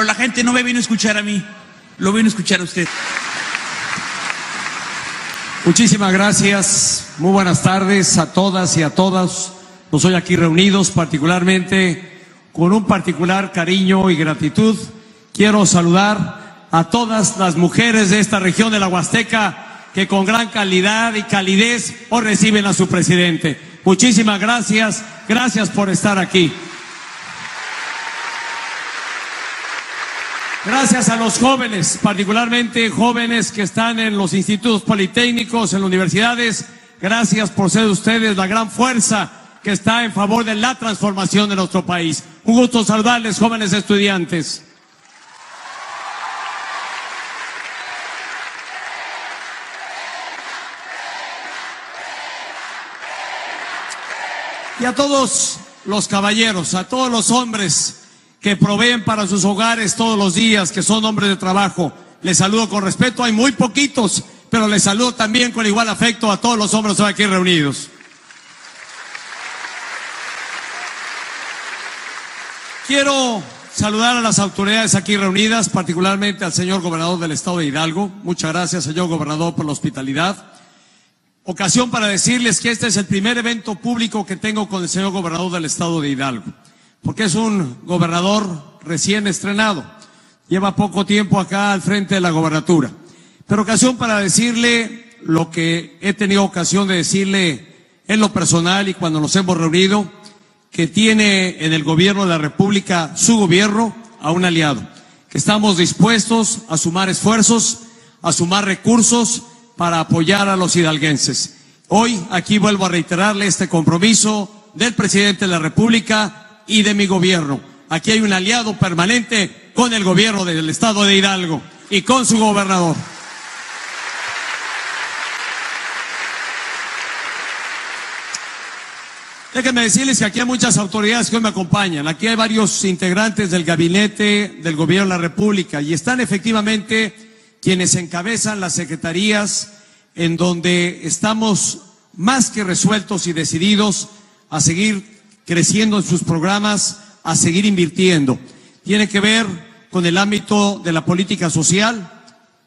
pero la gente no me vino a escuchar a mí, lo vino a escuchar a usted. Muchísimas gracias, muy buenas tardes a todas y a todos. Nos hoy aquí reunidos, particularmente con un particular cariño y gratitud. Quiero saludar a todas las mujeres de esta región de la Huasteca que con gran calidad y calidez hoy reciben a su presidente. Muchísimas gracias, gracias por estar aquí. Gracias a los jóvenes, particularmente jóvenes que están en los institutos politécnicos, en las universidades. Gracias por ser ustedes la gran fuerza que está en favor de la transformación de nuestro país. Un gusto saludarles, jóvenes estudiantes. Y a todos los caballeros, a todos los hombres que proveen para sus hogares todos los días, que son hombres de trabajo. Les saludo con respeto, hay muy poquitos, pero les saludo también con igual afecto a todos los hombres hoy aquí reunidos. Quiero saludar a las autoridades aquí reunidas, particularmente al señor gobernador del estado de Hidalgo. Muchas gracias, señor gobernador, por la hospitalidad. Ocasión para decirles que este es el primer evento público que tengo con el señor gobernador del estado de Hidalgo porque es un gobernador recién estrenado. Lleva poco tiempo acá al frente de la gobernatura. Pero ocasión para decirle lo que he tenido ocasión de decirle en lo personal y cuando nos hemos reunido, que tiene en el gobierno de la República su gobierno a un aliado, que estamos dispuestos a sumar esfuerzos, a sumar recursos para apoyar a los hidalguenses. Hoy aquí vuelvo a reiterarle este compromiso del presidente de la República y de mi gobierno. Aquí hay un aliado permanente con el gobierno del estado de Hidalgo y con su gobernador. Déjenme decirles que aquí hay muchas autoridades que hoy me acompañan. Aquí hay varios integrantes del gabinete del gobierno de la República y están efectivamente quienes encabezan las secretarías en donde estamos más que resueltos y decididos a seguir creciendo en sus programas, a seguir invirtiendo. Tiene que ver con el ámbito de la política social.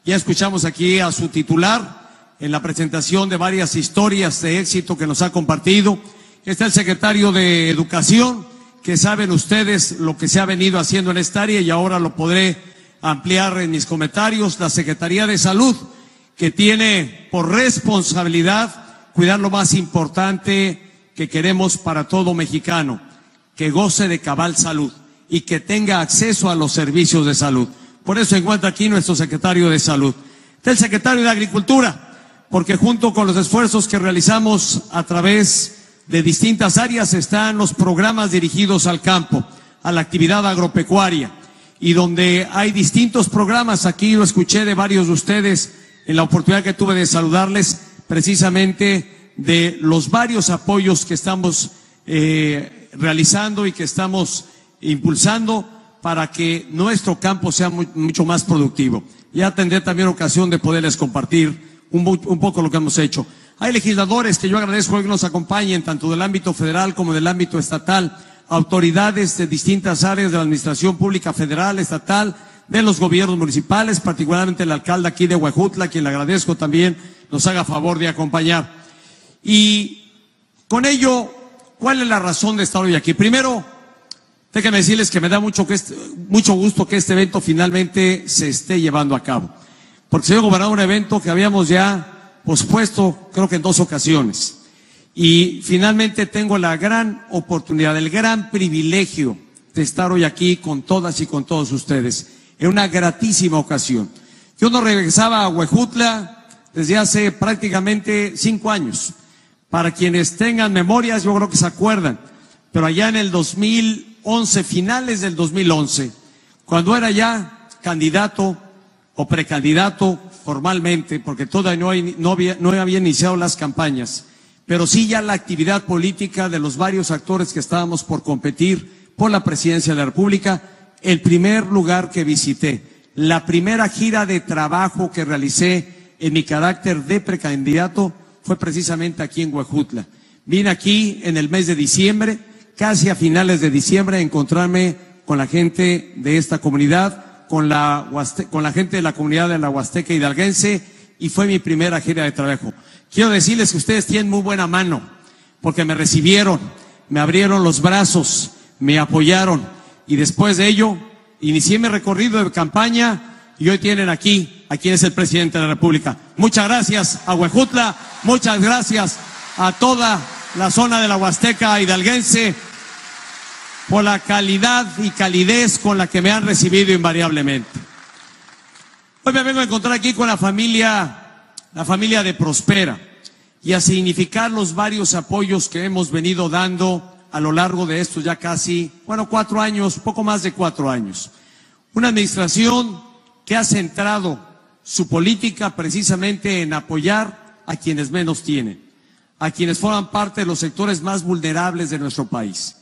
Ya escuchamos aquí a su titular en la presentación de varias historias de éxito que nos ha compartido. Está el secretario de Educación, que saben ustedes lo que se ha venido haciendo en esta área y ahora lo podré ampliar en mis comentarios. La Secretaría de Salud, que tiene por responsabilidad cuidar lo más importante que queremos para todo mexicano, que goce de cabal salud y que tenga acceso a los servicios de salud. Por eso encuentra aquí nuestro secretario de salud. Está el secretario de Agricultura, porque junto con los esfuerzos que realizamos a través de distintas áreas están los programas dirigidos al campo, a la actividad agropecuaria, y donde hay distintos programas, aquí lo escuché de varios de ustedes en la oportunidad que tuve de saludarles, precisamente de los varios apoyos que estamos eh, realizando y que estamos impulsando para que nuestro campo sea mucho más productivo. Ya tendré también ocasión de poderles compartir un, un, poco lo que hemos hecho. Hay legisladores que yo agradezco que nos acompañen, tanto del ámbito federal como del ámbito estatal, autoridades de distintas áreas de la Administración Pública Federal, estatal, de los gobiernos municipales, particularmente el alcalde aquí de Huejutla, quien le agradezco también nos haga favor de acompañar. Y con ello, ¿cuál es la razón de estar hoy aquí? Primero, déjenme decirles que me da mucho, mucho gusto que este evento finalmente se esté llevando a cabo. Porque se ha gobernado un evento que habíamos ya pospuesto, creo que en dos ocasiones. Y finalmente tengo la gran oportunidad, el gran privilegio de estar hoy aquí con todas y con todos ustedes, en una gratísima ocasión. Yo no regresaba a Huejutla desde hace prácticamente cinco años. Para quienes tengan memorias, yo creo que se acuerdan, pero allá en el 2011, finales del 2011, cuando era ya candidato o precandidato formalmente, porque todavía no, había, no había iniciado las campañas, pero sí ya la actividad política de los varios actores que estábamos por competir por la presidencia de la República, el primer lugar que visité, la primera gira de trabajo que realicé en mi carácter de precandidato fue precisamente aquí en Huejutla. Vine aquí en el mes de diciembre, casi a finales de diciembre, a encontrarme con la gente de esta comunidad, con la, con la gente de la comunidad de la Huasteca Hidalguense y fue mi primera gira de trabajo. Quiero decirles que ustedes tienen muy buena mano porque me recibieron, me abrieron los brazos, me apoyaron y después de ello inicié mi recorrido de campaña y hoy tienen aquí a quien es el presidente de la República. Muchas gracias a Huejutla, muchas gracias a toda la zona de la Huasteca hidalguense por la calidad y calidez con la que me han recibido invariablemente. Hoy me vengo a encontrar aquí con la familia, la familia de Prospera y a significar los varios apoyos que hemos venido dando a lo largo de estos ya casi, bueno, cuatro años, poco más de cuatro años. Una administración que ha centrado su política precisamente en apoyar a quienes menos tienen, a quienes forman parte de los sectores más vulnerables de nuestro país,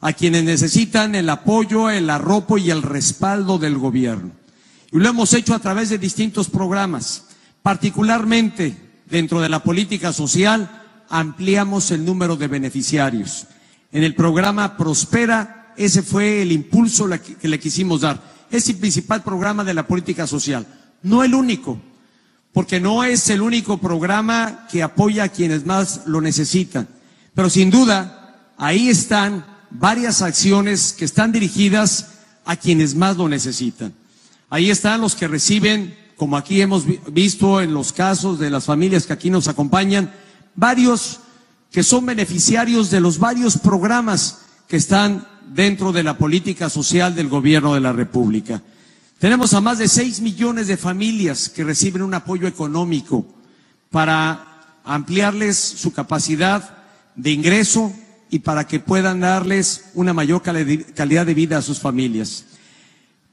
a quienes necesitan el apoyo, el arropo y el respaldo del gobierno. Y lo hemos hecho a través de distintos programas, particularmente dentro de la política social, ampliamos el número de beneficiarios. En el programa Prospera, ese fue el impulso que le quisimos dar. Es el principal programa de la política social. No el único, porque no es el único programa que apoya a quienes más lo necesitan. Pero sin duda, ahí están varias acciones que están dirigidas a quienes más lo necesitan. Ahí están los que reciben, como aquí hemos visto en los casos de las familias que aquí nos acompañan, varios que son beneficiarios de los varios programas que están dentro de la política social del gobierno de la República. Tenemos a más de seis millones de familias que reciben un apoyo económico para ampliarles su capacidad de ingreso y para que puedan darles una mayor calidad de vida a sus familias.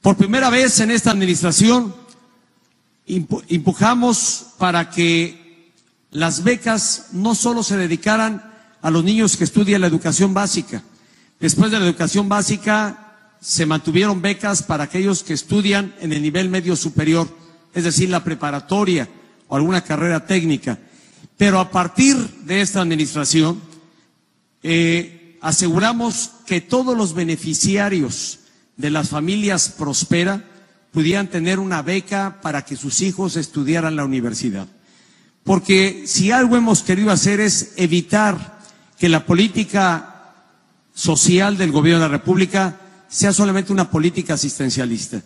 Por primera vez en esta administración empujamos para que las becas no solo se dedicaran a los niños que estudian la educación básica. Después de la educación básica se mantuvieron becas para aquellos que estudian en el nivel medio superior, es decir, la preparatoria o alguna carrera técnica. Pero a partir de esta administración, eh, aseguramos que todos los beneficiarios de las familias Prospera pudieran tener una beca para que sus hijos estudiaran la universidad. Porque si algo hemos querido hacer es evitar que la política social del gobierno de la República sea solamente una política asistencialista,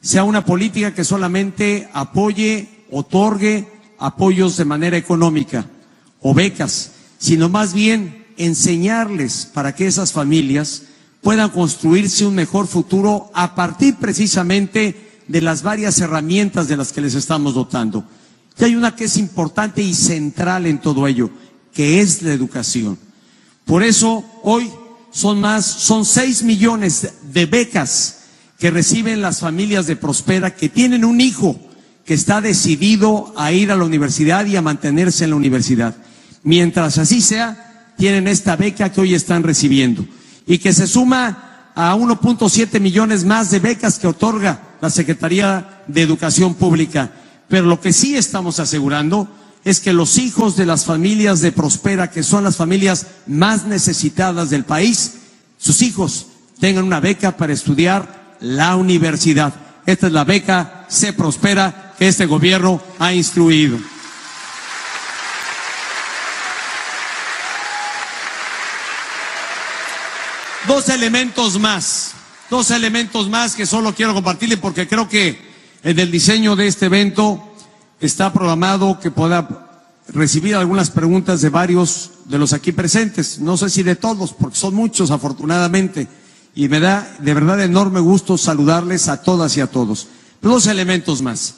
sea una política que solamente apoye, otorgue apoyos de manera económica o becas, sino más bien enseñarles para que esas familias puedan construirse un mejor futuro a partir precisamente de las varias herramientas de las que les estamos dotando. Y hay una que es importante y central en todo ello, que es la educación. Por eso hoy son más, son seis millones de becas que reciben las familias de Prospera que tienen un hijo que está decidido a ir a la universidad y a mantenerse en la universidad. Mientras así sea, tienen esta beca que hoy están recibiendo y que se suma a 1.7 millones más de becas que otorga la Secretaría de Educación Pública. Pero lo que sí estamos asegurando es que los hijos de las familias de Prospera, que son las familias más necesitadas del país, sus hijos tengan una beca para estudiar la universidad. Esta es la beca Se Prospera que este gobierno ha instruido. Dos elementos más, dos elementos más que solo quiero compartirle porque creo que en el diseño de este evento está programado que pueda recibir algunas preguntas de varios de los aquí presentes. No sé si de todos, porque son muchos afortunadamente. Y me da de verdad enorme gusto saludarles a todas y a todos. Dos elementos más.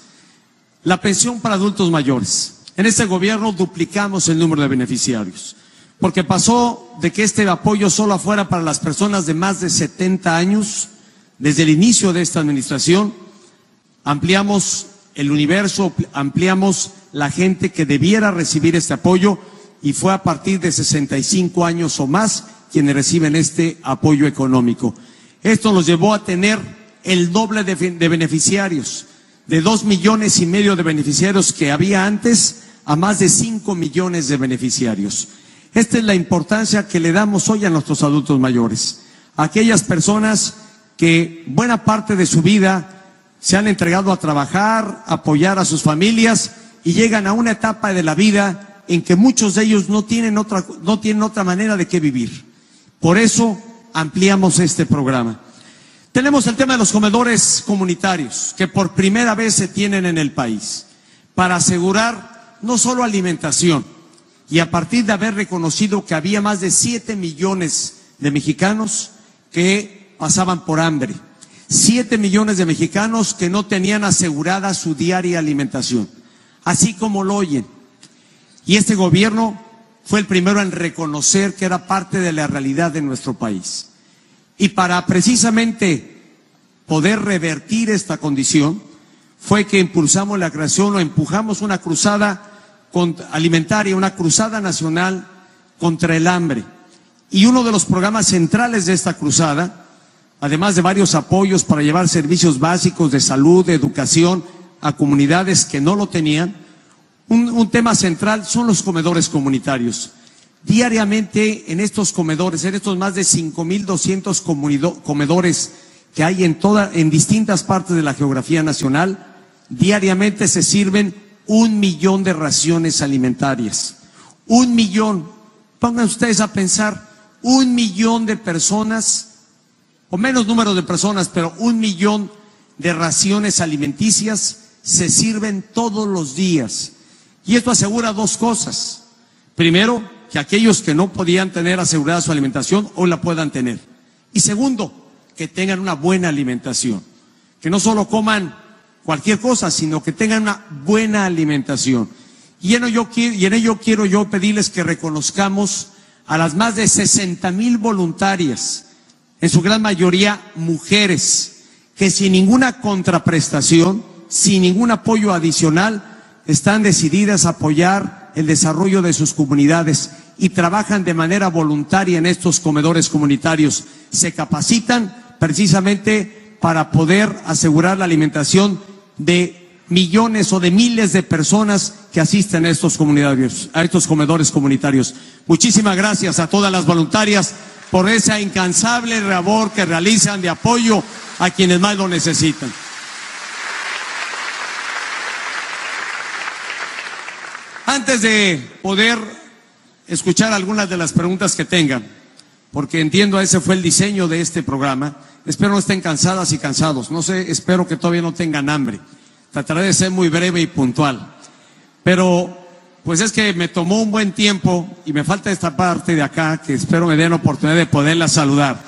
La pensión para adultos mayores. En este gobierno duplicamos el número de beneficiarios. Porque pasó de que este apoyo solo fuera para las personas de más de 70 años, desde el inicio de esta administración, ampliamos el universo, ampliamos la gente que debiera recibir este apoyo y fue a partir de 65 años o más quienes reciben este apoyo económico. Esto nos llevó a tener el doble de, beneficiarios, de dos millones y medio de beneficiarios que había antes a más de cinco millones de beneficiarios. Esta es la importancia que le damos hoy a nuestros adultos mayores, aquellas personas que buena parte de su vida se han entregado a trabajar, apoyar a sus familias y llegan a una etapa de la vida en que muchos de ellos no tienen otra, no tienen otra manera de qué vivir. Por eso ampliamos este programa. Tenemos el tema de los comedores comunitarios, que por primera vez se tienen en el país, para asegurar no solo alimentación, y a partir de haber reconocido que había más de 7 millones de mexicanos que pasaban por hambre, 7 millones de mexicanos que no tenían asegurada su diaria alimentación, así como lo oyen. Y este gobierno fue el primero en reconocer que era parte de la realidad de nuestro país. Y para precisamente poder revertir esta condición, fue que impulsamos la creación o empujamos una cruzada alimentaria, una cruzada nacional contra el hambre. Y uno de los programas centrales de esta cruzada, además de varios apoyos para llevar servicios básicos de salud, de educación a comunidades que no lo tenían, un, tema central son los comedores comunitarios. Diariamente en estos comedores, en estos más de 5.200 comedores que hay en, toda, en distintas partes de la geografía nacional, diariamente se sirven un millón de raciones alimentarias. Un millón. Pongan ustedes a pensar, un millón de personas, menos número de personas, pero un millón de raciones alimenticias se sirven todos los días. Y esto asegura dos cosas. Primero, que aquellos que no podían tener asegurada su alimentación hoy la puedan tener. Y segundo, que tengan una buena alimentación. Que no solo coman cualquier cosa, sino que tengan una buena alimentación. Y en ello, y en ello quiero yo pedirles que reconozcamos a las más de 60 mil voluntarias, en su gran mayoría mujeres, que sin ninguna contraprestación, sin ningún apoyo adicional, están decididas a apoyar el desarrollo de sus comunidades y trabajan de manera voluntaria en estos comedores comunitarios. Se capacitan precisamente para poder asegurar la alimentación de millones o de miles de personas que asisten a estos a estos comedores comunitarios. Muchísimas gracias a todas las voluntarias por esa incansable labor que realizan de apoyo a quienes más lo necesitan. Antes de poder escuchar algunas de las preguntas que tengan, porque entiendo ese fue el diseño de este programa, espero no estén cansadas y cansados, no sé, espero que todavía no tengan hambre. Trataré de ser muy breve y puntual. Pero, pues es que me tomó un buen tiempo y me falta esta parte de acá que espero me den la oportunidad de poderla saludar.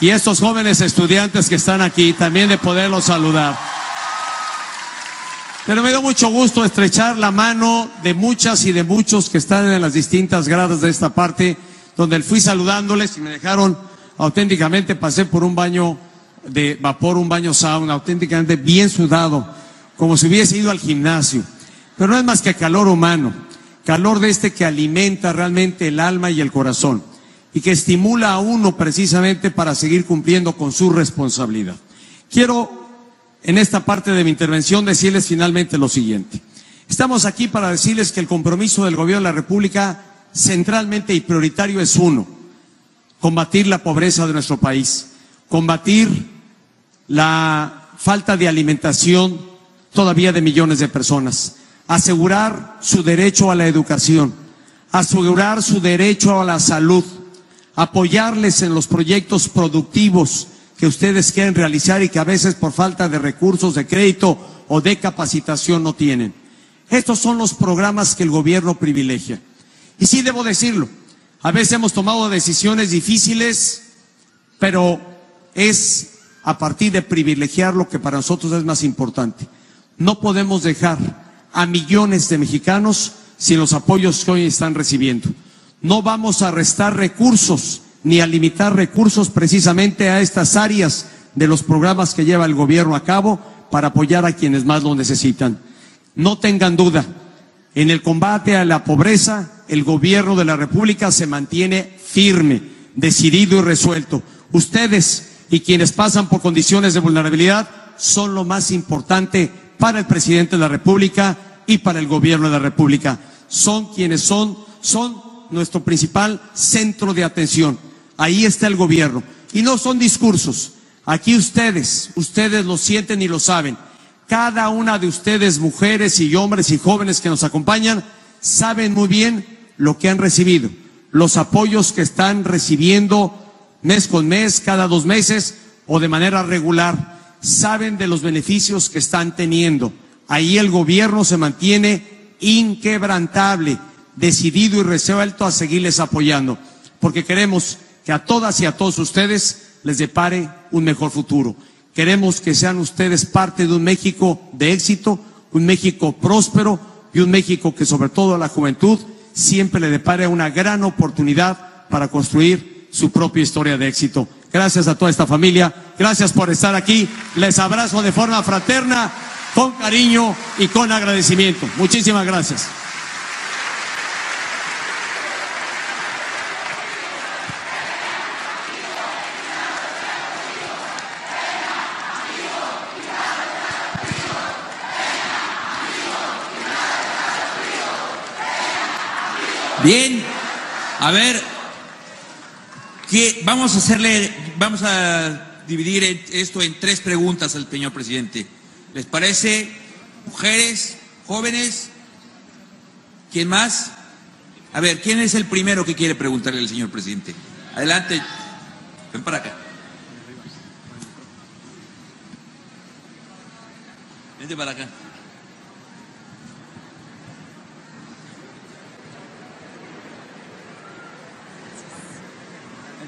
Y estos jóvenes estudiantes que están aquí, también de poderlos saludar. Pero me dio mucho gusto estrechar la mano de muchas y de muchos que están en las distintas gradas de esta parte, donde fui saludándoles y me dejaron auténticamente, pasé por un baño de vapor, un baño sauna, auténticamente bien sudado, como si hubiese ido al gimnasio. Pero no es más que calor humano, calor de este que alimenta realmente el alma y el corazón y que estimula a uno precisamente para seguir cumpliendo con su responsabilidad. Quiero en esta parte de mi intervención decirles finalmente lo siguiente. Estamos aquí para decirles que el compromiso del Gobierno de la República centralmente y prioritario es uno, combatir la pobreza de nuestro país, combatir la falta de alimentación todavía de millones de personas, asegurar su derecho a la educación, asegurar su derecho a la salud, apoyarles en los proyectos productivos que ustedes quieren realizar y que a veces por falta de recursos de crédito o de capacitación no tienen. Estos son los programas que el gobierno privilegia. Y sí debo decirlo, a veces hemos tomado decisiones difíciles, pero es a partir de privilegiar lo que para nosotros es más importante. No podemos dejar a millones de mexicanos sin los apoyos que hoy están recibiendo. No vamos a restar recursos ni a limitar recursos precisamente a estas áreas de los programas que lleva el gobierno a cabo para apoyar a quienes más lo necesitan. No tengan duda, en el combate a la pobreza, el gobierno de la República se mantiene firme, decidido y resuelto. Ustedes y quienes pasan por condiciones de vulnerabilidad son lo más importante para el presidente de la República y para el gobierno de la República. Son quienes son, son nuestro principal centro de atención. Ahí está el gobierno. Y no son discursos. Aquí ustedes, ustedes lo sienten y lo saben. Cada una de ustedes, mujeres y hombres y jóvenes que nos acompañan, saben muy bien lo que han recibido, los apoyos que están recibiendo mes con mes, cada dos meses o de manera regular, saben de los beneficios que están teniendo. Ahí el gobierno se mantiene inquebrantable, decidido y resuelto a seguirles apoyando, porque queremos que a todas y a todos ustedes les depare un mejor futuro. Queremos que sean ustedes parte de un México de éxito, un México próspero y un México que sobre todo a la juventud siempre le depare una gran oportunidad para construir su propia historia de éxito. Gracias a toda esta familia, gracias por estar aquí. Les abrazo de forma fraterna, con cariño y con agradecimiento. Muchísimas gracias. Bien, a ver, que vamos a hacerle, vamos a dividir esto en tres preguntas al señor presidente. ¿Les parece? Mujeres, jóvenes, ¿quién más? A ver, ¿quién es el primero que quiere preguntarle al señor presidente? Adelante, ven para acá. Vente para acá.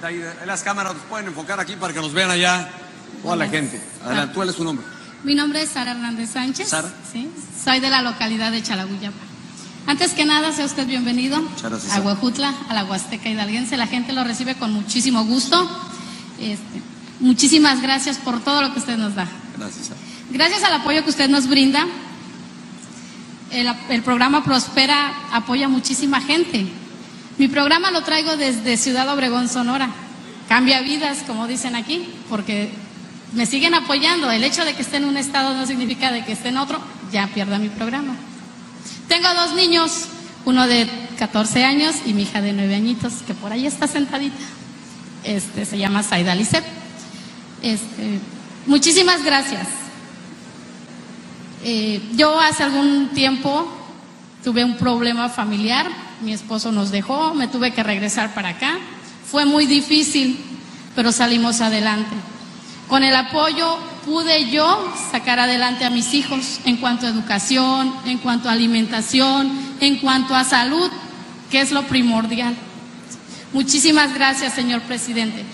En las cámaras nos pueden enfocar aquí para que nos vean allá toda la gente. Adelante, ¿cuál es su nombre? Mi nombre es Sara Hernández Sánchez. Sara. Sí, soy de la localidad de Chalaguyapa. Antes que nada, sea usted bienvenido gracias, a Huejutla, a la Huasteca Hidalguense. La gente lo recibe con muchísimo gusto. Este, muchísimas gracias por todo lo que usted nos da. Gracias. Sara. Gracias al apoyo que usted nos brinda, el, el programa Prospera apoya a muchísima gente. Mi programa lo traigo desde Ciudad Obregón, Sonora. Cambia vidas, como dicen aquí, porque me siguen apoyando. El hecho de que esté en un estado no significa de que esté en otro, ya pierda mi programa. Tengo dos niños, uno de 14 años y mi hija de 9 añitos, que por ahí está sentadita. Este, se llama Saida Lisset. Este, muchísimas gracias. Eh, yo hace algún tiempo tuve un problema familiar, mi esposo nos dejó, me tuve que regresar para acá. Fue muy difícil, pero salimos adelante. Con el apoyo pude yo sacar adelante a mis hijos en cuanto a educación, en cuanto a alimentación, en cuanto a salud, que es lo primordial. Muchísimas gracias, señor presidente.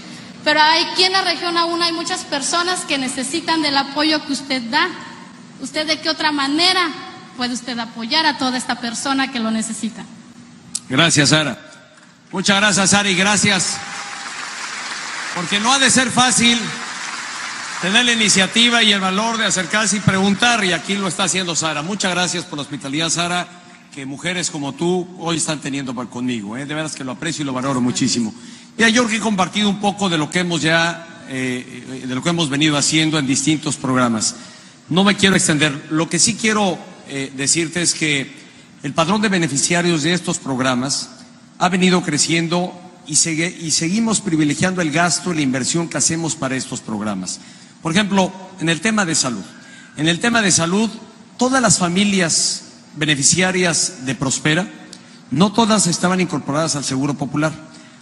Pero aquí en la región aún hay muchas personas que necesitan del apoyo que usted da. ¿Usted de qué otra manera puede usted apoyar a toda esta persona que lo necesita? Gracias, Sara. Muchas gracias, Sara, y gracias. Porque no ha de ser fácil tener la iniciativa y el valor de acercarse y preguntar, y aquí lo está haciendo Sara. Muchas gracias por la hospitalidad, Sara, que mujeres como tú hoy están teniendo conmigo. ¿eh? De veras que lo aprecio y lo valoro muchísimo. Ya yo he compartido un poco de lo que hemos ya, eh, de lo que hemos venido haciendo en distintos programas. No me quiero extender. Lo que sí quiero eh, decirte es que el padrón de beneficiarios de estos programas ha venido creciendo y, seguimos privilegiando el gasto y la inversión que hacemos para estos programas. Por ejemplo, en el tema de salud. En el tema de salud, todas las familias beneficiarias de Prospera, no todas estaban incorporadas al Seguro Popular.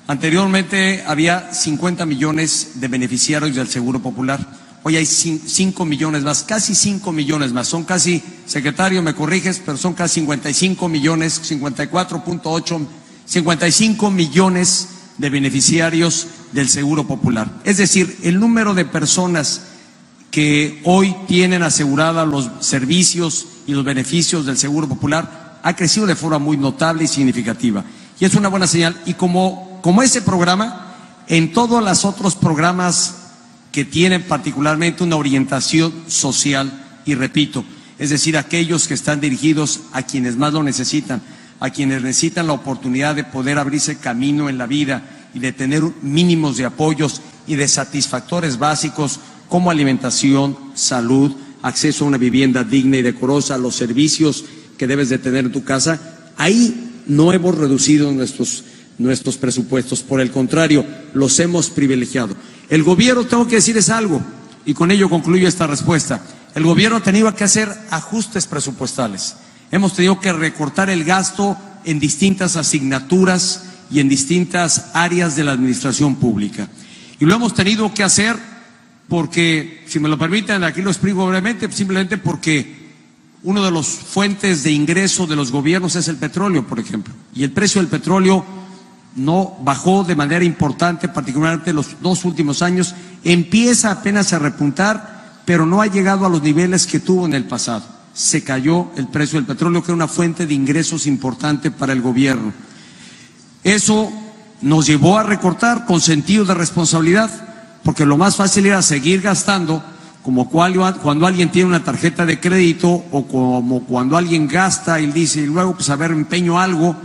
Anteriormente había 50 millones de beneficiarios del Seguro Popular. Hoy hay 5 millones más, casi 5 millones más. Son casi, secretario, me corriges, pero son casi 55 millones, 54.8, 55 millones de beneficiarios del Seguro Popular. Es decir, el número de personas que hoy tienen asegurada los servicios y los beneficios del Seguro Popular ha crecido de forma muy notable y significativa. Y es una buena señal. Y como, como ese programa, en todos los otros programas que tienen particularmente una orientación social, y repito, es decir, aquellos que están dirigidos a quienes más lo necesitan, a quienes necesitan la oportunidad de poder abrirse camino en la vida y de tener mínimos de apoyos y de satisfactores básicos como alimentación, salud, acceso a una vivienda digna y decorosa, los servicios que debes de tener en tu casa, ahí no hemos reducido nuestros, nuestros presupuestos, por el contrario, los hemos privilegiado. El gobierno, tengo que decirles algo, y con ello concluyo esta respuesta. El gobierno ha tenido que hacer ajustes presupuestales. Hemos tenido que recortar el gasto en distintas asignaturas y en distintas áreas de la administración pública. Y lo hemos tenido que hacer porque, si me lo permiten, aquí lo explico brevemente, simplemente porque uno de los fuentes de ingreso de los gobiernos es el petróleo, por ejemplo. Y el precio del petróleo no bajó de manera importante, particularmente los dos últimos años. Empieza apenas a repuntar, pero no ha llegado a los niveles que tuvo en el pasado. Se cayó el precio del petróleo, que era una fuente de ingresos importante para el gobierno. Eso nos llevó a recortar con sentido de responsabilidad, porque lo más fácil era seguir gastando, como cuando alguien tiene una tarjeta de crédito o como cuando alguien gasta y dice, y luego pues a ver, empeño algo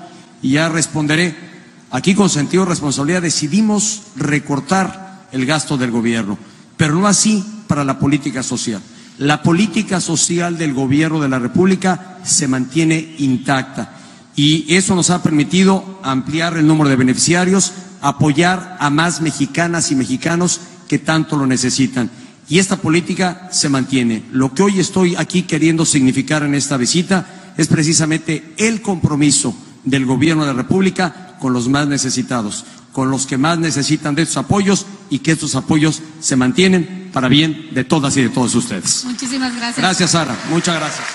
y ya responderé. Aquí con sentido de responsabilidad decidimos recortar el gasto del gobierno, pero no así para la política social. La política social del gobierno de la República se mantiene intacta y eso nos ha permitido ampliar el número de beneficiarios, apoyar a más mexicanas y mexicanos que tanto lo necesitan. Y esta política se mantiene. Lo que hoy estoy aquí queriendo significar en esta visita es precisamente el compromiso del Gobierno de la República con los más necesitados, con los que más necesitan de estos apoyos y que estos apoyos se mantienen para bien de todas y de todos ustedes. Muchísimas gracias. Gracias, Sara. Muchas gracias.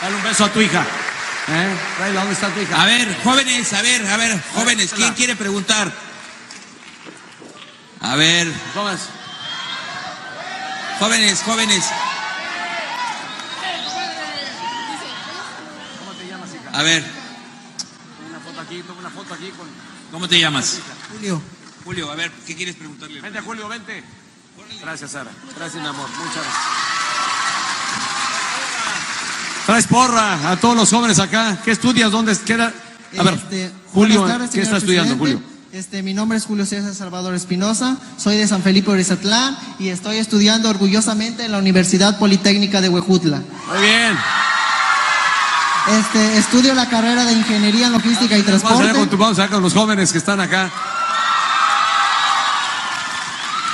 Dale un beso a tu hija. ¿Eh? ¿dónde está tu hija? A ver, jóvenes, a ver, a ver, jóvenes, ¿quién quiere preguntar? A ver. Jóvenes. Jóvenes, jóvenes. A ver. Aquí, toma una foto aquí con. ¿Cómo te llamas? Julio. Julio, a ver, ¿qué quieres preguntarle? Vente, Julio, vente. Gracias, Sara. Gracias, mi amor. Muchas gracias. Traes porra a todos los jóvenes acá. ¿Qué estudias? ¿Dónde queda? A ver, Este, Julio, tardes, ¿qué está estudiando. Julio? Este, mi nombre es Julio César Salvador Espinosa, soy de San Felipe Orizatlán y estoy estudiando orgullosamente en la Universidad Politécnica de Huejutla. Muy bien. Este, estudio la carrera de Ingeniería en Logística y Vamos a Transporte. con, tu- vamos acá con los jóvenes que están acá.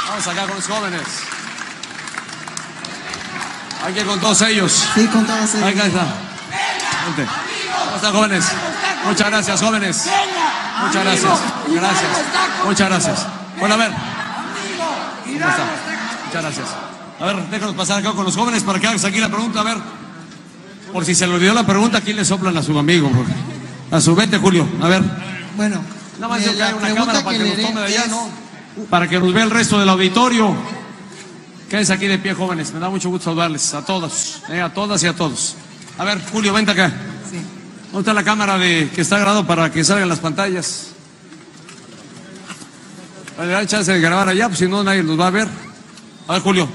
Vamos acá con los jóvenes. Hay que ir con todos ellos. Sí, con todos ellos. Acá está. Vente. ¿Cómo están, jóvenes? Muchas gracias, jóvenes. Muchas gracias. Gracias. Muchas gracias. Bueno, a ver. ¿Cómo está? Muchas gracias. A ver, déjanos pasar acá con los jóvenes para que hagas aquí la pregunta. A ver. Por si se le olvidó la pregunta, aquí le soplan a su amigo. porque- A su vete, Julio. A ver. Bueno, Nada más eh, yo que una cámara para que, nos le tome de allá, es- ¿no? Para que nos vea el resto del auditorio. Quédense aquí de pie, jóvenes. Me da mucho gusto saludarles a todos, eh, a todas y a todos. A ver, Julio, vente acá. Sí. ¿Dónde está la cámara de que está grabado para que salgan las pantallas? Vale, hay chance de grabar allá, pues si no nadie los va a ver. A ver, Julio.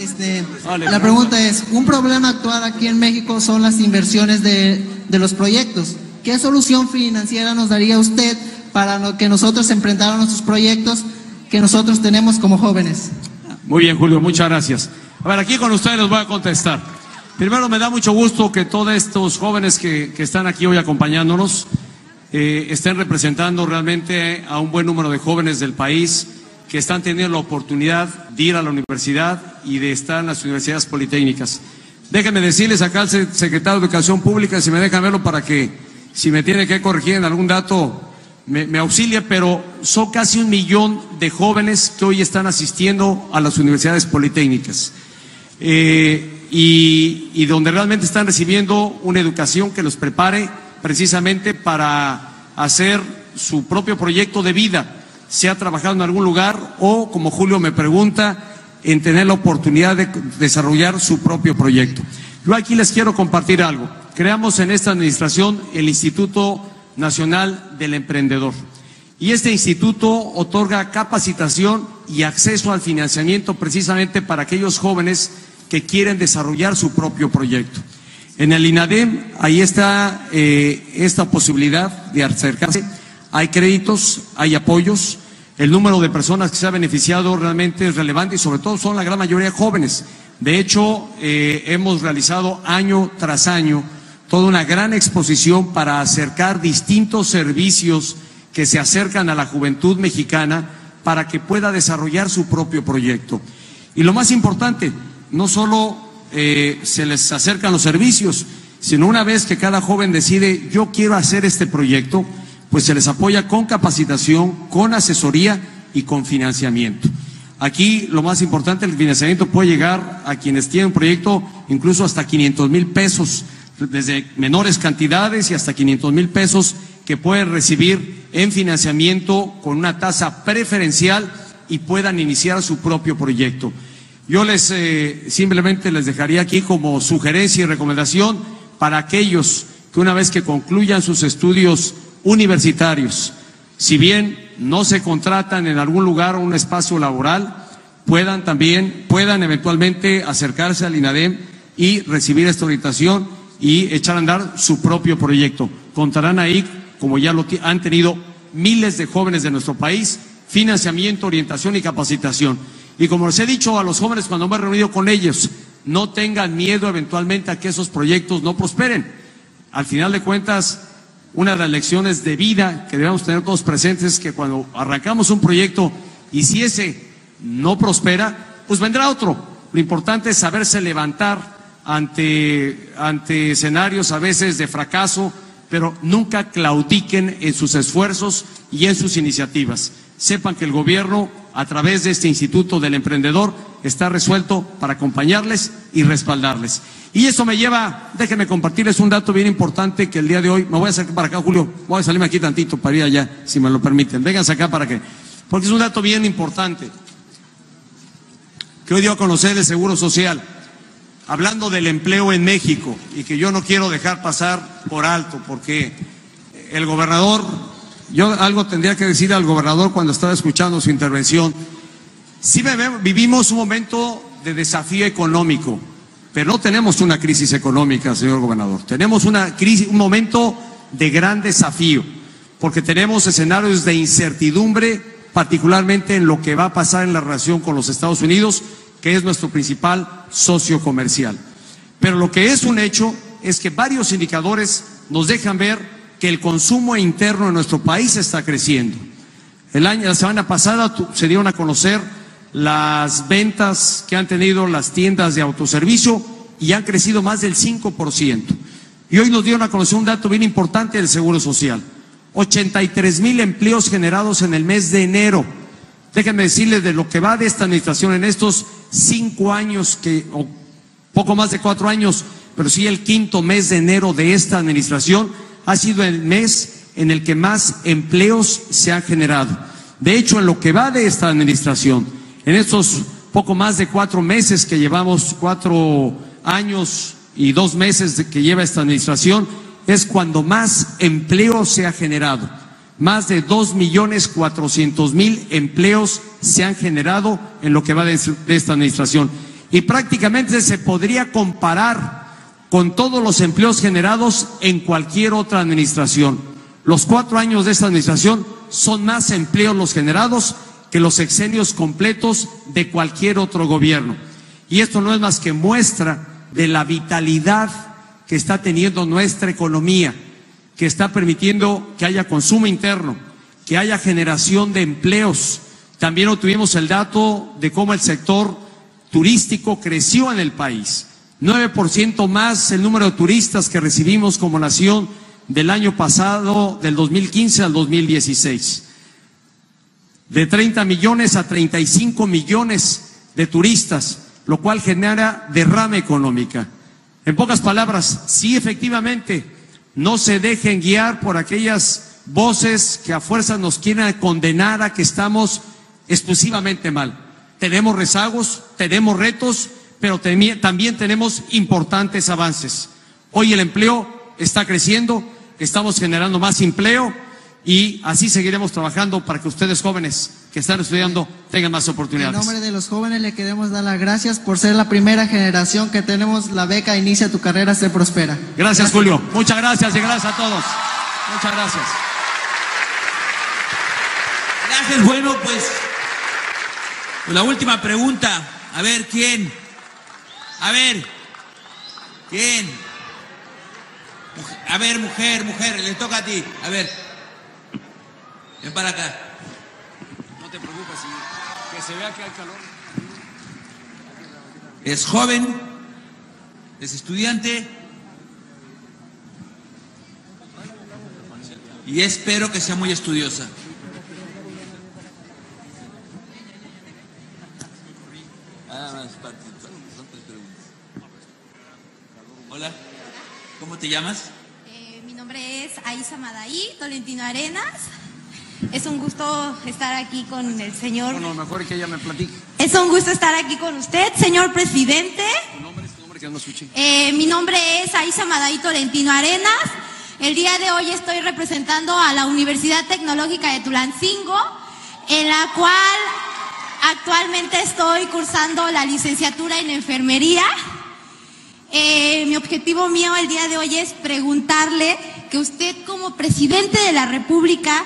Este, la pregunta es, un problema actual aquí en México son las inversiones de, de los proyectos. ¿Qué solución financiera nos daría usted para lo que nosotros enfrentáramos nuestros proyectos que nosotros tenemos como jóvenes? Muy bien, Julio, muchas gracias. A ver, aquí con ustedes les voy a contestar. Primero, me da mucho gusto que todos estos jóvenes que, que están aquí hoy acompañándonos eh, estén representando realmente a un buen número de jóvenes del país que están teniendo la oportunidad de ir a la universidad y de estar en las universidades politécnicas. Déjenme decirles acá al se- secretario de Educación Pública, si me dejan verlo para que, si me tiene que corregir en algún dato, me, me auxilie, pero son casi un millón de jóvenes que hoy están asistiendo a las universidades politécnicas. Eh, y donde realmente están recibiendo una educación que los prepare precisamente para hacer su propio proyecto de vida, sea trabajando en algún lugar o, como Julio me pregunta, en tener la oportunidad de desarrollar su propio proyecto. Yo aquí les quiero compartir algo. Creamos en esta administración el Instituto Nacional del Emprendedor. Y este instituto otorga capacitación y acceso al financiamiento precisamente para aquellos jóvenes que quieren desarrollar su propio proyecto. En el INADEM, ahí está eh, esta posibilidad de acercarse. Hay créditos, hay apoyos. El número de personas que se ha beneficiado realmente es relevante y sobre todo son la gran mayoría jóvenes. De hecho, eh, hemos realizado año tras año toda una gran exposición para acercar distintos servicios que se acercan a la juventud mexicana para que pueda desarrollar su propio proyecto. Y lo más importante, no solo eh, se les acercan los servicios, sino una vez que cada joven decide yo quiero hacer este proyecto, pues se les apoya con capacitación, con asesoría y con financiamiento. Aquí lo más importante, el financiamiento puede llegar a quienes tienen un proyecto incluso hasta 500 mil pesos, desde menores cantidades y hasta 500 mil pesos que pueden recibir en financiamiento con una tasa preferencial y puedan iniciar su propio proyecto. Yo les eh, simplemente les dejaría aquí como sugerencia y recomendación para aquellos que una vez que concluyan sus estudios universitarios, si bien no se contratan en algún lugar o un espacio laboral, puedan también, puedan eventualmente acercarse al INADEM y recibir esta orientación y echar a andar su propio proyecto. Contarán ahí, como ya lo han tenido miles de jóvenes de nuestro país, financiamiento, orientación y capacitación. Y como les he dicho a los jóvenes cuando me he reunido con ellos, no tengan miedo eventualmente a que esos proyectos no prosperen. Al final de cuentas, una de las lecciones de vida que debemos tener todos presentes es que cuando arrancamos un proyecto y si ese no prospera, pues vendrá otro. Lo importante es saberse levantar ante, ante escenarios a veces de fracaso, pero nunca claudiquen en sus esfuerzos y en sus iniciativas. Sepan que el gobierno, a través de este Instituto del Emprendedor, está resuelto para acompañarles y respaldarles. Y eso me lleva, déjenme compartirles un dato bien importante que el día de hoy, me voy a sacar para acá, Julio, voy a salirme aquí tantito para ir allá, si me lo permiten. Vénganse acá para que, porque es un dato bien importante que hoy dio a conocer el Seguro Social, hablando del empleo en México y que yo no quiero dejar pasar por alto, porque el gobernador, yo algo tendría que decir al gobernador cuando estaba escuchando su intervención. Sí vivimos un momento de desafío económico, pero no tenemos una crisis económica, señor gobernador. Tenemos una un momento de gran desafío, porque tenemos escenarios de incertidumbre, particularmente en lo que va a pasar en la relación con los Estados Unidos, que es nuestro principal socio comercial. Pero lo que es un hecho es que varios indicadores nos dejan ver que el consumo interno en nuestro país está creciendo. El año, la semana pasada se dieron a conocer las ventas que han tenido las tiendas de autoservicio y han crecido más del 5%. Y hoy nos dieron a conocer un dato bien importante del Seguro Social. 83 mil empleos generados en el mes de enero. Déjenme decirles de lo que va de esta administración en estos cinco años, que, o poco más de cuatro años, pero sí el quinto mes de enero de esta administración, ha sido el mes en el que más empleos se han generado. De hecho, en lo que va de esta administración, en estos poco más de cuatro meses que llevamos, cuatro años y dos meses que lleva esta administración, es cuando más empleo se ha generado. Más de dos millones cuatrocientos mil empleos se han generado en lo que va de, esta administración. Y prácticamente se podría comparar con todos los empleos generados en cualquier otra administración. Los cuatro años de esta administración son más empleos los generados que los exenios completos de cualquier otro gobierno. Y esto no es más que muestra de la vitalidad que está teniendo nuestra economía, que está permitiendo que haya consumo interno, que haya generación de empleos. También obtuvimos el dato de cómo el sector turístico creció en el país. 9% más el número de turistas que recibimos como nación del año pasado, del 2015 al 2016 de 30 millones a 35 millones de turistas, lo cual genera derrama económica. En pocas palabras, sí efectivamente, no se dejen guiar por aquellas voces que a fuerza nos quieren condenar a que estamos exclusivamente mal. Tenemos rezagos, tenemos retos, pero también tenemos importantes avances. Hoy el empleo está creciendo, estamos generando más empleo y así seguiremos trabajando para que ustedes jóvenes que están estudiando tengan más oportunidades. En nombre de los jóvenes le queremos dar las gracias por ser la primera generación que tenemos la beca Inicia tu carrera, se prospera. Gracias, gracias. Julio. Muchas gracias y gracias a todos. Muchas gracias. Gracias, bueno, pues la última pregunta. A ver, ¿quién? A ver, ¿quién? A ver, mujer, mujer, le toca a ti. A ver. Ven para acá. te preocupes, que se vea que hay calor. Es joven, es estudiante y espero que sea muy estudiosa. Hola, ¿cómo te llamas? Eh, mi nombre es Aisa Madaí, Tolentino Arenas. Es un gusto estar aquí con el señor. Bueno, mejor que ella me platique. Es un gusto estar aquí con usted, señor presidente. ¿Tu nombre es tu nombre que no escuché? Eh, mi nombre es Aisa Madaí Tolentino Arenas. El día de hoy estoy representando a la Universidad Tecnológica de Tulancingo, en la cual actualmente estoy cursando la licenciatura en enfermería. Eh, mi objetivo mío el día de hoy es preguntarle que usted como presidente de la República,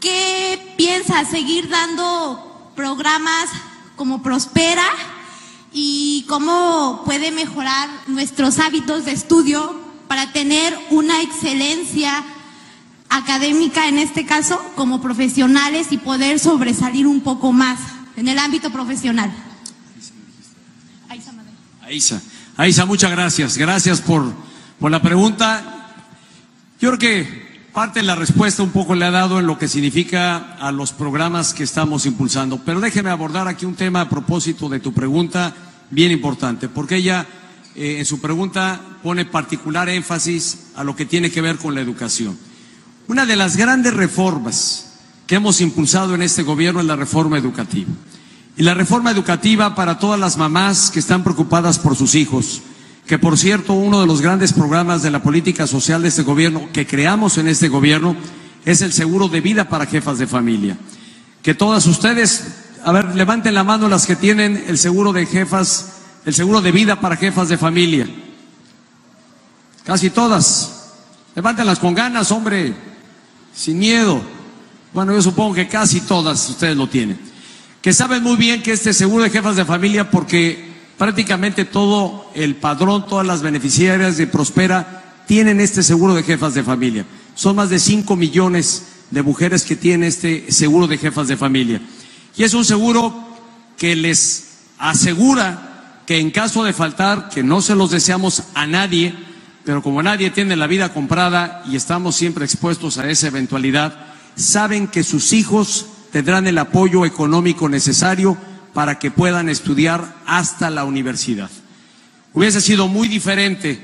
¿qué piensa seguir dando programas como Prospera y cómo puede mejorar nuestros hábitos de estudio para tener una excelencia académica en este caso como profesionales y poder sobresalir un poco más en el ámbito profesional? Aisa, Aisa. Muchas gracias. Gracias por, por la pregunta. Yo creo que parte de la respuesta un poco le ha dado en lo que significa a los programas que estamos impulsando. Pero déjeme abordar aquí un tema a propósito de tu pregunta bien importante, porque ella eh, en su pregunta pone particular énfasis a lo que tiene que ver con la educación. Una de las grandes reformas que hemos impulsado en este gobierno es la reforma educativa. Y la reforma educativa para todas las mamás que están preocupadas por sus hijos, que por cierto uno de los grandes programas de la política social de este gobierno que creamos en este gobierno es el seguro de vida para jefas de familia. Que todas ustedes, a ver, levanten la mano las que tienen el seguro de jefas, el seguro de vida para jefas de familia. Casi todas. Levántenlas con ganas, hombre, sin miedo. Bueno, yo supongo que casi todas ustedes lo tienen que saben muy bien que este seguro de jefas de familia, porque prácticamente todo el padrón, todas las beneficiarias de Prospera tienen este seguro de jefas de familia. Son más de 5 millones de mujeres que tienen este seguro de jefas de familia. Y es un seguro que les asegura que en caso de faltar, que no se los deseamos a nadie, pero como nadie tiene la vida comprada y estamos siempre expuestos a esa eventualidad, saben que sus hijos tendrán el apoyo económico necesario para que puedan estudiar hasta la universidad. Hubiese sido muy diferente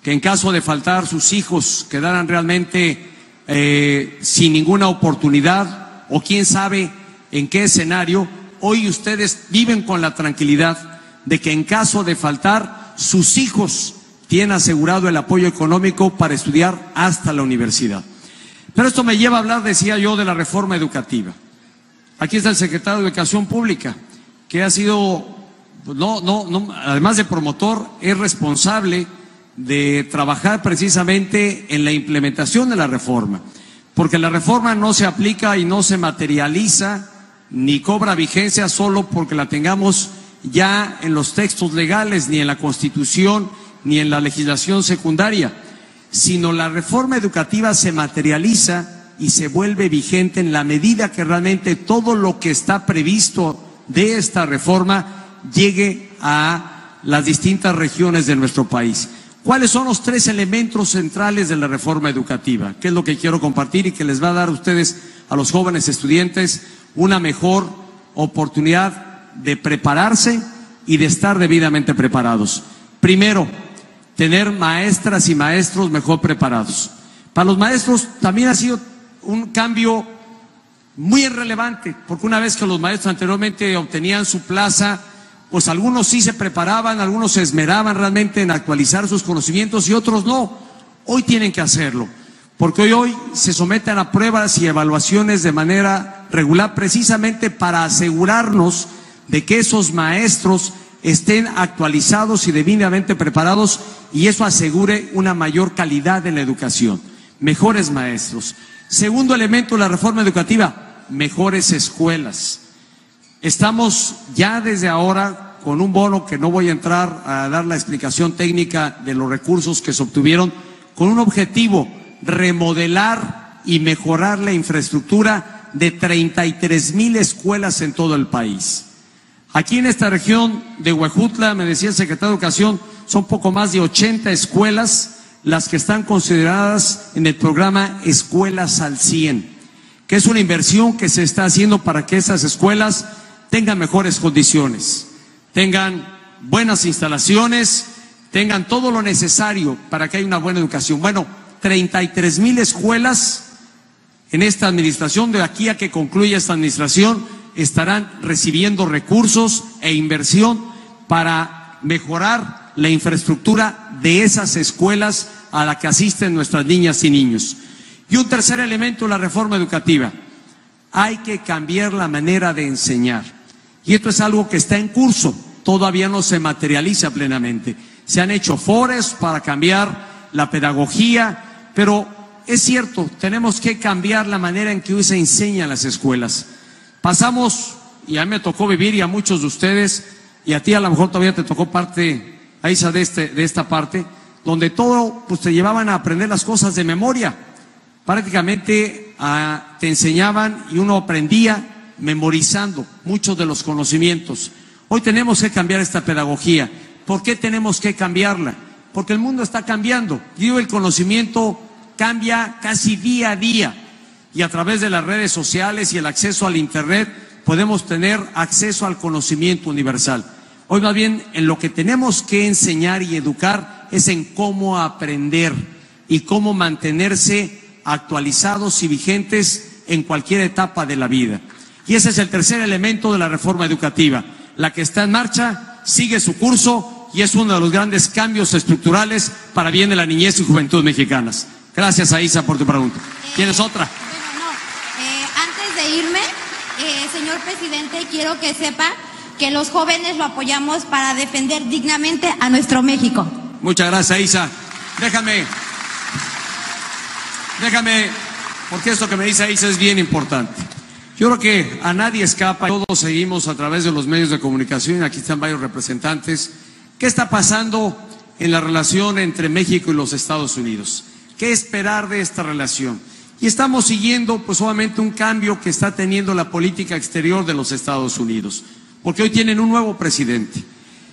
que en caso de faltar sus hijos quedaran realmente eh, sin ninguna oportunidad o quién sabe en qué escenario, hoy ustedes viven con la tranquilidad de que en caso de faltar sus hijos tienen asegurado el apoyo económico para estudiar hasta la universidad. Pero esto me lleva a hablar, decía yo, de la reforma educativa. Aquí está el secretario de Educación Pública, que ha sido, pues, no, no, no, además de promotor, es responsable de trabajar precisamente en la implementación de la reforma, porque la reforma no se aplica y no se materializa ni cobra vigencia solo porque la tengamos ya en los textos legales, ni en la Constitución, ni en la legislación secundaria, sino la reforma educativa se materializa y se vuelve vigente en la medida que realmente todo lo que está previsto de esta reforma llegue a las distintas regiones de nuestro país. ¿Cuáles son los tres elementos centrales de la reforma educativa? ¿Qué es lo que quiero compartir y que les va a dar a ustedes, a los jóvenes estudiantes, una mejor oportunidad de prepararse y de estar debidamente preparados? Primero, tener maestras y maestros mejor preparados. Para los maestros también ha sido un cambio muy irrelevante, porque una vez que los maestros anteriormente obtenían su plaza, pues algunos sí se preparaban, algunos se esmeraban realmente en actualizar sus conocimientos y otros no. Hoy tienen que hacerlo, porque hoy, hoy se someten a pruebas y evaluaciones de manera regular precisamente para asegurarnos de que esos maestros estén actualizados y debidamente preparados y eso asegure una mayor calidad en la educación, mejores maestros. Segundo elemento la reforma educativa, mejores escuelas. Estamos ya desde ahora con un bono que no voy a entrar a dar la explicación técnica de los recursos que se obtuvieron, con un objetivo, remodelar y mejorar la infraestructura de 33 mil escuelas en todo el país. Aquí en esta región de Huejutla, me decía el secretario de Educación, son poco más de 80 escuelas las que están consideradas en el programa Escuelas al 100, que es una inversión que se está haciendo para que esas escuelas tengan mejores condiciones, tengan buenas instalaciones, tengan todo lo necesario para que haya una buena educación. Bueno, 33 mil escuelas en esta administración, de aquí a que concluya esta administración, estarán recibiendo recursos e inversión para mejorar la infraestructura de esas escuelas a la que asisten nuestras niñas y niños. Y un tercer elemento, la reforma educativa. Hay que cambiar la manera de enseñar. Y esto es algo que está en curso, todavía no se materializa plenamente. Se han hecho fores para cambiar la pedagogía, pero es cierto, tenemos que cambiar la manera en que hoy se enseña en las escuelas. Pasamos, y a mí me tocó vivir y a muchos de ustedes, y a ti a lo mejor todavía te tocó parte, Aisa, de, este, de esta parte, donde todo, pues te llevaban a aprender las cosas de memoria. Prácticamente ah, te enseñaban y uno aprendía memorizando muchos de los conocimientos. Hoy tenemos que cambiar esta pedagogía. ¿Por qué tenemos que cambiarla? Porque el mundo está cambiando. Y el conocimiento cambia casi día a día. Y a través de las redes sociales y el acceso al Internet podemos tener acceso al conocimiento universal. Hoy más bien en lo que tenemos que enseñar y educar es en cómo aprender y cómo mantenerse actualizados y vigentes en cualquier etapa de la vida. Y ese es el tercer elemento de la reforma educativa. La que está en marcha sigue su curso y es uno de los grandes cambios estructurales para bien de la niñez y juventud mexicanas. Gracias, Aisa, por tu pregunta. ¿Tienes otra? Bueno, no. Eh, antes de irme, eh, señor presidente, quiero que sepa que los jóvenes lo apoyamos para defender dignamente a nuestro México. Muchas gracias, Isa. Déjame, déjame, porque esto que me dice Isa es bien importante. Yo creo que a nadie escapa, todos seguimos a través de los medios de comunicación, aquí están varios representantes, qué está pasando en la relación entre México y los Estados Unidos. ¿Qué esperar de esta relación? Y estamos siguiendo, pues obviamente, un cambio que está teniendo la política exterior de los Estados Unidos, porque hoy tienen un nuevo presidente.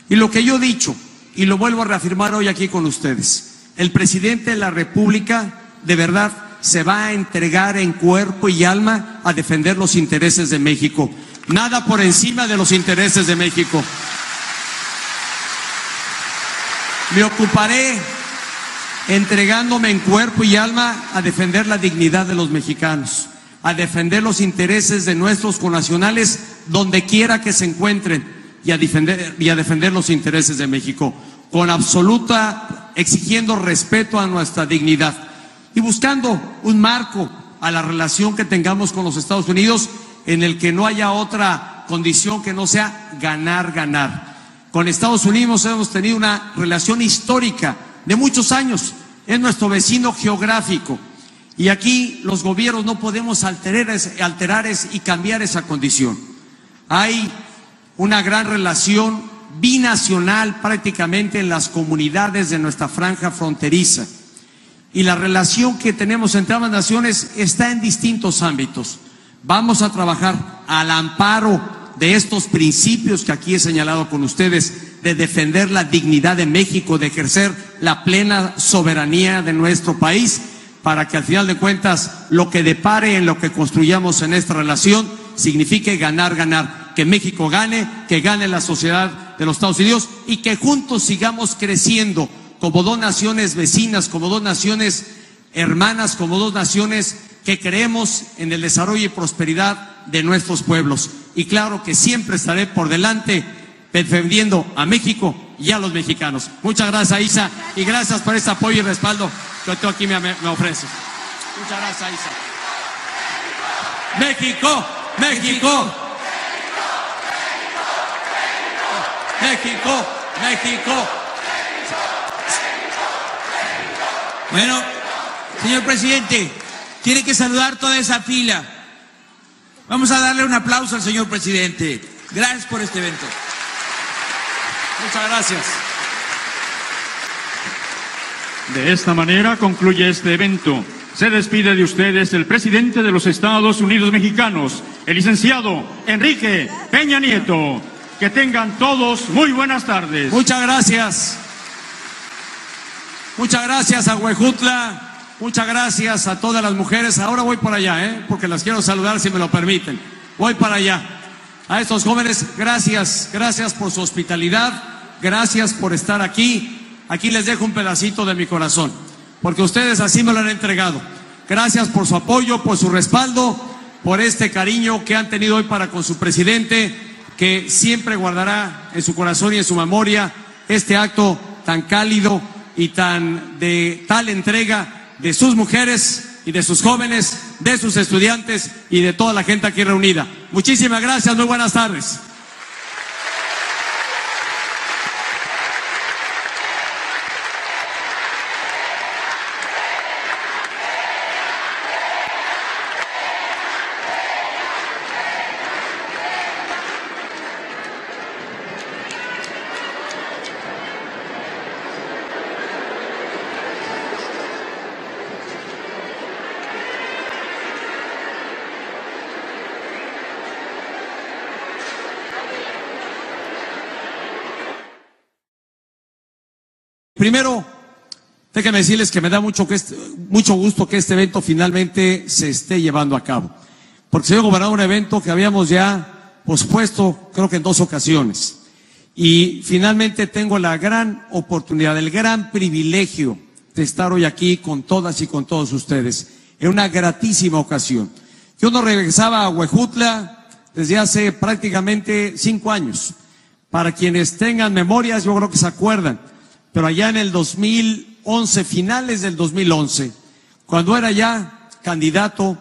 Y lo que yo he dicho, y lo vuelvo a reafirmar hoy aquí con ustedes. El presidente de la República de verdad se va a entregar en cuerpo y alma a defender los intereses de México. Nada por encima de los intereses de México. Me ocuparé entregándome en cuerpo y alma a defender la dignidad de los mexicanos, a defender los intereses de nuestros conacionales donde quiera que se encuentren y a defender, y a defender los intereses de México, con absoluta, exigiendo respeto a nuestra dignidad y buscando un marco a la relación que tengamos con los Estados Unidos en el que no haya otra condición que no sea ganar, ganar. Con Estados Unidos hemos tenido una relación histórica de muchos años, es nuestro vecino geográfico. Y aquí los gobiernos no podemos alterar, alterar y cambiar esa condición. Hay una gran relación binacional prácticamente en las comunidades de nuestra franja fronteriza. Y la relación que tenemos entre ambas naciones está en distintos ámbitos. Vamos a trabajar al amparo de estos principios que aquí he señalado con ustedes, de defender la dignidad de México, de ejercer la plena soberanía de nuestro país, para que al final de cuentas lo que depare en lo que construyamos en esta relación signifique ganar, ganar que México gane, que gane la sociedad de los Estados Unidos y que juntos sigamos creciendo como dos naciones vecinas, como dos naciones hermanas, como dos naciones que creemos en el desarrollo y prosperidad de nuestros pueblos. Y claro que siempre estaré por delante defendiendo a México y a los mexicanos. Muchas gracias, Isa, y gracias por este apoyo y respaldo que tú aquí me, me ofreces. Muchas gracias, Isa. México, México. México, México. Bueno, señor presidente, tiene que saludar toda esa fila. Vamos a darle un aplauso al señor presidente. Gracias por este evento. Muchas gracias. De esta manera concluye este evento. Se despide de ustedes el presidente de los Estados Unidos mexicanos, el licenciado Enrique Peña Nieto. Que tengan todos muy buenas tardes. Muchas gracias. Muchas gracias a Huejutla. Muchas gracias a todas las mujeres. Ahora voy por allá, ¿eh? porque las quiero saludar si me lo permiten. Voy para allá. A estos jóvenes, gracias, gracias por su hospitalidad, gracias por estar aquí. Aquí les dejo un pedacito de mi corazón, porque ustedes así me lo han entregado. Gracias por su apoyo, por su respaldo, por este cariño que han tenido hoy para con su presidente, que siempre guardará en su corazón y en su memoria este acto tan cálido y tan de tal entrega de sus mujeres y de sus jóvenes, de sus estudiantes y de toda la gente aquí reunida. Muchísimas gracias, muy buenas tardes. Primero, déjenme decirles que me da mucho, este, mucho gusto que este evento finalmente se esté llevando a cabo. Porque se dio gobernado un evento que habíamos ya pospuesto, creo que en dos ocasiones. Y finalmente tengo la gran oportunidad, el gran privilegio de estar hoy aquí con todas y con todos ustedes, en una gratísima ocasión. Yo no regresaba a Huejutla desde hace prácticamente cinco años. Para quienes tengan memorias, yo creo que se acuerdan pero allá en el 2011, finales del 2011, cuando era ya candidato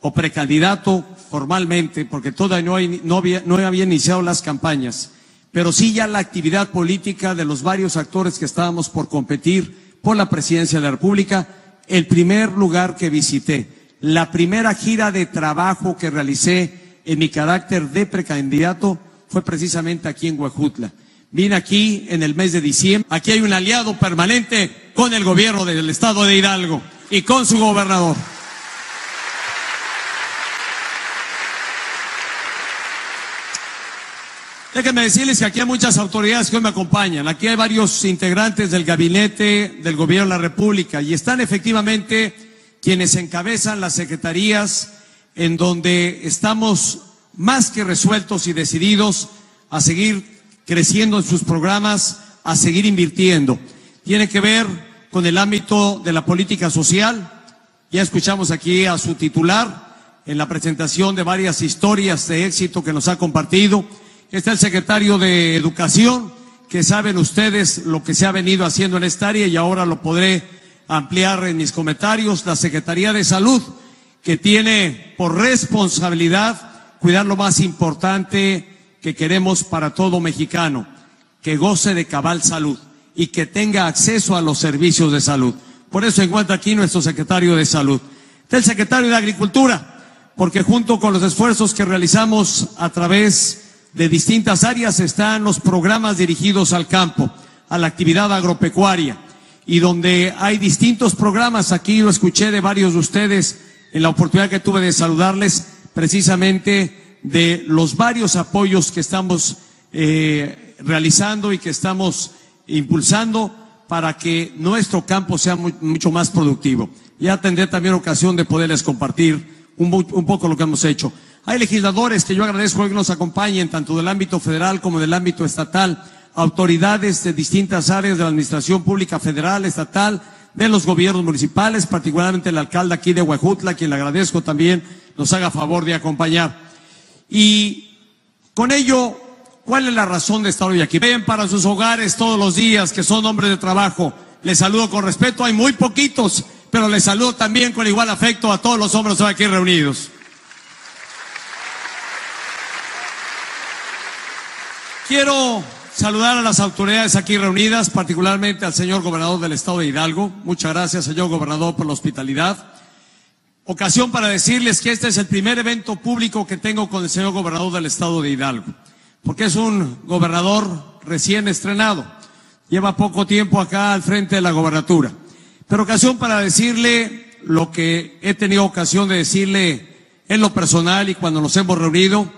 o precandidato formalmente, porque todavía no, había, no había iniciado las campañas, pero sí ya la actividad política de los varios actores que estábamos por competir por la presidencia de la República, el primer lugar que visité, la primera gira de trabajo que realicé en mi carácter de precandidato fue precisamente aquí en Huejutla. Vine aquí en el mes de diciembre. Aquí hay un aliado permanente con el gobierno del estado de Hidalgo y con su gobernador. Déjenme decirles que aquí hay muchas autoridades que hoy me acompañan. Aquí hay varios integrantes del gabinete del gobierno de la República y están efectivamente quienes encabezan las secretarías en donde estamos más que resueltos y decididos a seguir creciendo en sus programas, a seguir invirtiendo. Tiene que ver con el ámbito de la política social. Ya escuchamos aquí a su titular en la presentación de varias historias de éxito que nos ha compartido. Está el secretario de Educación, que saben ustedes lo que se ha venido haciendo en esta área y ahora lo podré ampliar en mis comentarios. La Secretaría de Salud, que tiene por responsabilidad cuidar lo más importante que queremos para todo mexicano, que goce de cabal salud y que tenga acceso a los servicios de salud. Por eso encuentra aquí nuestro secretario de salud. el secretario de Agricultura, porque junto con los esfuerzos que realizamos a través de distintas áreas están los programas dirigidos al campo, a la actividad agropecuaria, y donde hay distintos programas, aquí lo escuché de varios de ustedes en la oportunidad que tuve de saludarles, precisamente de los varios apoyos que estamos eh, realizando y que estamos impulsando para que nuestro campo sea mucho más productivo. Ya tendré también ocasión de poderles compartir un, poco lo que hemos hecho. Hay legisladores que yo agradezco que nos acompañen, tanto del ámbito federal como del ámbito estatal, autoridades de distintas áreas de la Administración Pública Federal, estatal, de los gobiernos municipales, particularmente el alcalde aquí de Huejutla, quien le agradezco también nos haga favor de acompañar. Y con ello, ¿cuál es la razón de estar hoy aquí? Ven para sus hogares todos los días, que son hombres de trabajo. Les saludo con respeto, hay muy poquitos, pero les saludo también con igual afecto a todos los hombres hoy aquí reunidos. Quiero saludar a las autoridades aquí reunidas, particularmente al señor gobernador del estado de Hidalgo. Muchas gracias, señor gobernador, por la hospitalidad. Ocasión para decirles que este es el primer evento público que tengo con el señor gobernador del estado de Hidalgo, porque es un gobernador recién estrenado, lleva poco tiempo acá al frente de la gobernatura. Pero ocasión para decirle lo que he tenido ocasión de decirle en lo personal y cuando nos hemos reunido,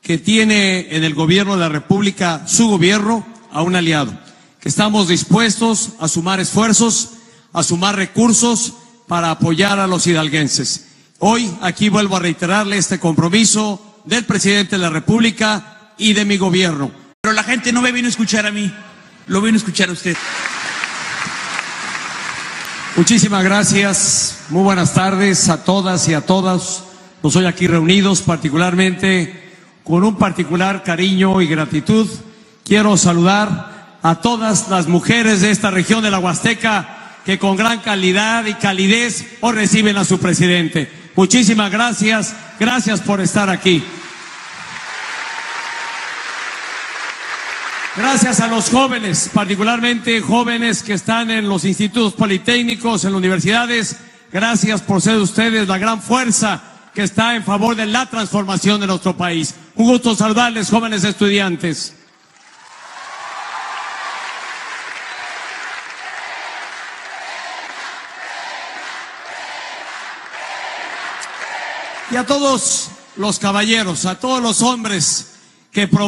que tiene en el gobierno de la República, su gobierno, a un aliado, que estamos dispuestos a sumar esfuerzos, a sumar recursos para apoyar a los hidalguenses. Hoy aquí vuelvo a reiterarle este compromiso del presidente de la República y de mi gobierno. Pero la gente no me vino a escuchar a mí, lo vino a escuchar a usted. Muchísimas gracias. Muy buenas tardes a todas y a todos. Nos hoy aquí reunidos, particularmente con un particular cariño y gratitud. Quiero saludar a todas las mujeres de esta región de la Huasteca que con gran calidad y calidez hoy reciben a su presidente. Muchísimas gracias. Gracias por estar aquí. Gracias a los jóvenes, particularmente jóvenes que están en los institutos politécnicos, en las universidades. Gracias por ser ustedes la gran fuerza que está en favor de la transformación de nuestro país. Un gusto saludarles, jóvenes estudiantes. Y a todos los caballeros, a todos los hombres que proveen